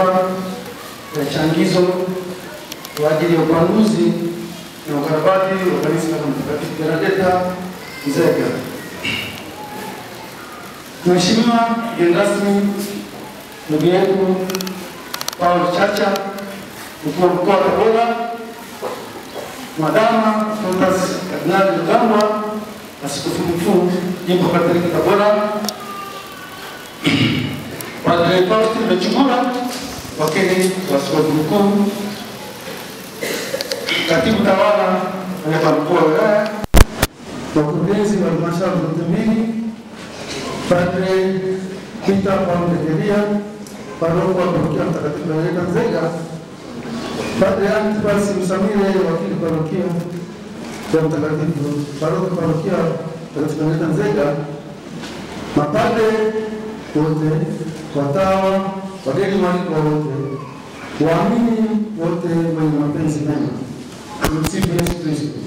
kitaifa ya changizo kwa ajili ya upanuzi na ukarabati wa kanisa la Mtakatifu Bernadeta Nzega. Mheshimiwa mgeni rasmi, ndugu yetu Paulo Chacha, mkuu wa mkoa wa Tabora, Madama Thomas Kardinali Rugambwa, askofu mkuu jimbo Katoliki Tabora, Padre Faustin Rwechugura, wakili wa askofu mkuu, katibu tawala na mkuu wa wilaya, wakurugenzi wa Padre Peter paroko wa parokia Mtakatifu Nzega, Padre Antipas wakili parokia ya Mtakatifu paroko parokia Mtakatifu Nzega, wageni waliko wote, waamini wote wenye mapenzi mema. Tumsifu Yesu Kristo.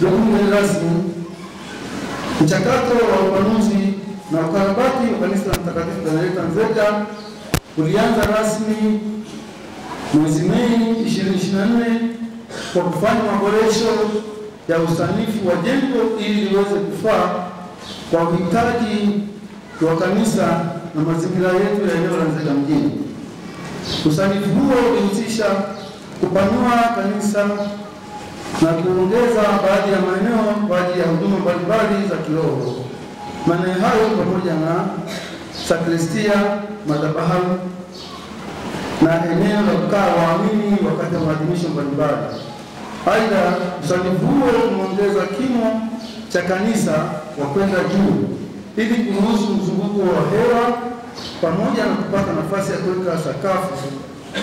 Ndugu mgeni rasmi, mchakato wa upanuzi na ukarabati wa kanisa la Mtakatifu Bernadeta Nzega ulianza rasmi mwezi Mei 2024 kwa kufanya maboresho ya usanifu wa jengo ili liweze kufaa kwa uhitaji wa kanisa na mazingira yetu ya eneo la Nzega mjini. Usanifu huo ulihusisha kupanua kanisa na kuongeza baadhi ya maeneo kwa ajili ya huduma mbalimbali za kiroho. Maeneo hayo pamoja na sakristia, madhabahu na eneo la kukaa waamini wakati wa maadhimisho mbalimbali. Aidha, usanifu huo umeongeza kimo cha kanisa wa kwenda juu ili kuruhusu mzunguko wa hewa pamoja na kupata nafasi ya kuweka sakafu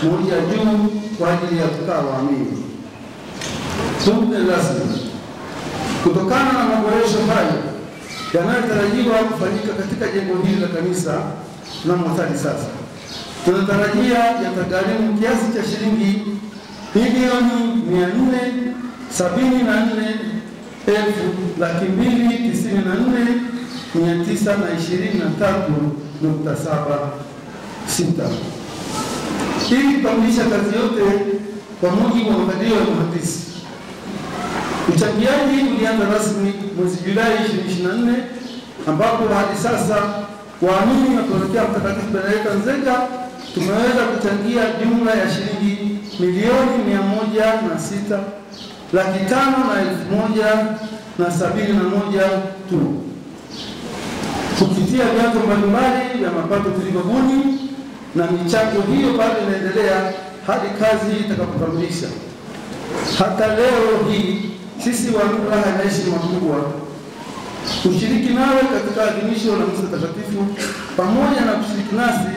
moja juu kwa ajili ya kukaa waamini. Mgeni rasmi, kutokana na maboresho hayo yanayotarajiwa kufanyika katika jengo hili la kanisa tunamotali sasa, tunatarajia yatagharimu kiasi cha shilingi milioni mia nne sabini na nne elfu laki mbili tisini na nne mia tisa na ishirini na tatu nukta saba sita ili kukamilisha kazi yote kwa mujibu wa makadirio ya mhandisi. Uchangiaji ulianza rasmi mwezi Julai 2024 ambapo hadi sasa waamini na kuelekea Mtakatifu Benedikta Nzega tumeweza kuchangia jumla ya shilingi milioni mia moja na sita laki tano na elfu moja na sabini na moja tu kupitia vyanzo mbalimbali vya mapato tulivyobuni, na michango hiyo bado inaendelea hadi kazi hii itakapokamilisha. Hata leo hii sisi wanuraha raha na heshima kubwa kushiriki nawe katika adhimisho la misa takatifu pamoja na kushiriki nasi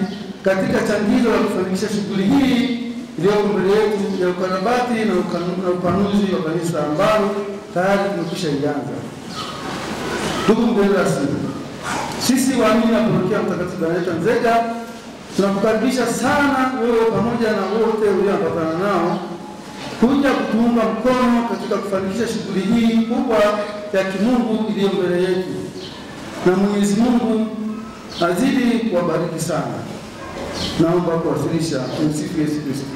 katika changizo la kufanikisha shughuli hii iliyoko mbele yetu ya ukarabati na, na upanuzi wa kanisa ambalo tayari tumekwisha ianza. Ndugu mgeni rasmi, sisi waamini wa parokia Mtakatifu Bernadeta Nzega tunakukaribisha sana wewe pamoja na wote ulioambatana nao kuja kutuunga mkono katika kufanikisha shughuli hii kubwa ya kimungu iliyo mbele yetu, na Mwenyezi Mungu azidi kuwabariki sana. Naomba kuwasilisha. Tumsifu Yesu Kristo.